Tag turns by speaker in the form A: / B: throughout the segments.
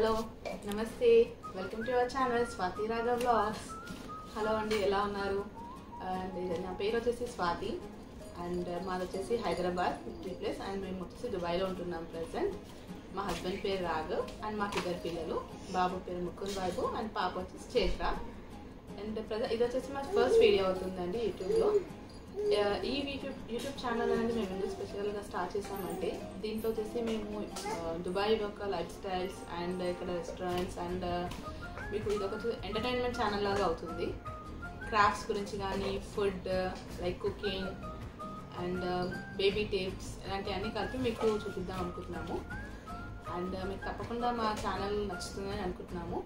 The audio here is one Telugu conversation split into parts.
A: హలో నమస్తే. Welcome our channel Swathi Raghav blogs hello అండి ఎలా ఉన్నారు? అండ్ నా పేరు వచ్చేసి స్వాతి అండ్ మాది వచ్చేసి హైదరాబాద్ ఫిఫ్టీ ప్లేస్ అండ్ మేము వచ్చేసి దుబాయ్లో ఉంటున్నాం ప్రజెంట్ మా హస్బెండ్ పేరు రాఘవ్ అండ్ మాకు ఇద్దరు పిల్లలు. బాబు పేరు ముకుంద్ బాబు అండ్ పాప వచ్చేసి చైత్ర అండ్ ప్రజెంట్ ఇది వచ్చేసి మా ఫస్ట్ వీడియో అవుతుందండి యూట్యూబ్లో ఈ యూట్యూబ్ యూట్యూబ్ ఛానల్ అనేది మేము ఎందుకు స్పెషల్గా స్టార్ట్ చేసామంటే దీంట్లో వచ్చేసి మేము దుబాయ్ యొక్క లైఫ్ స్టైల్స్ అండ్ ఇక్కడ రెస్టారెంట్స్ అండ్ మీకు ఇది ఒక ఎంటర్టైన్మెంట్ ఛానల్ లాగా అవుతుంది. క్రాఫ్ట్స్ గురించి కానీ food like cooking and baby tips ఇలాంటివన్నీ కలిపి మీకు చూపిద్దాం అనుకుంటున్నాము. అండ్ మీకు తప్పకుండా మా ఛానల్ నచ్చుతుందని అనుకుంటున్నాము.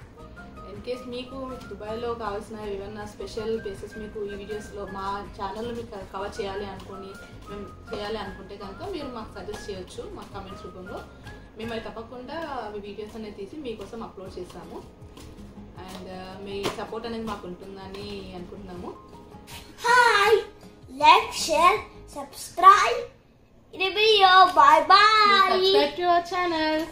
A: ఇన్ కేస్ మీకు మీకు దుబాయ్లో కావాల్సిన ఏమన్నా స్పెషల్ ప్లేసెస్ మీకు ఈ వీడియోస్లో మా ఛానల్లో మీకు కవర్ చేయాలి అనుకుని మేము చేయాలి అనుకుంటే కనుక మీరు మాకు సజెస్ట్ చేయొచ్చు మా కమెంట్స్ రూపంలో మేము అది తప్పకుండా అవి వీడియోస్ అనేది తీసి మీకోసం అప్లోడ్ చేస్తాము అండ్ మీ సపోర్ట్ అనేది మాకు ఉంటుందని అనుకుంటున్నాము
B: subscribe. In a video. Bye bye.
A: Subscribe to our channel